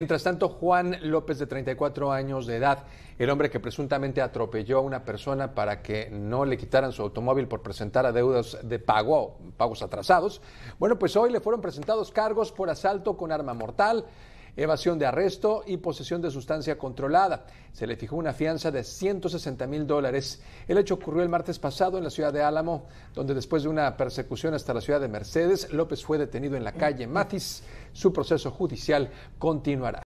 Mientras tanto, Juan López, de 34 años de edad, el hombre que presuntamente atropelló a una persona para que no le quitaran su automóvil por presentar adeudos de pago, pagos atrasados, bueno, pues hoy le fueron presentados cargos por asalto con arma mortal, evasión de arresto y posesión de sustancia controlada. Se le fijó una fianza de 160 mil dólares. El hecho ocurrió el martes pasado en la ciudad de Álamo, donde después de una persecución hasta la ciudad de Mercedes, López fue detenido en la calle Mathis. Su proceso judicial continuará.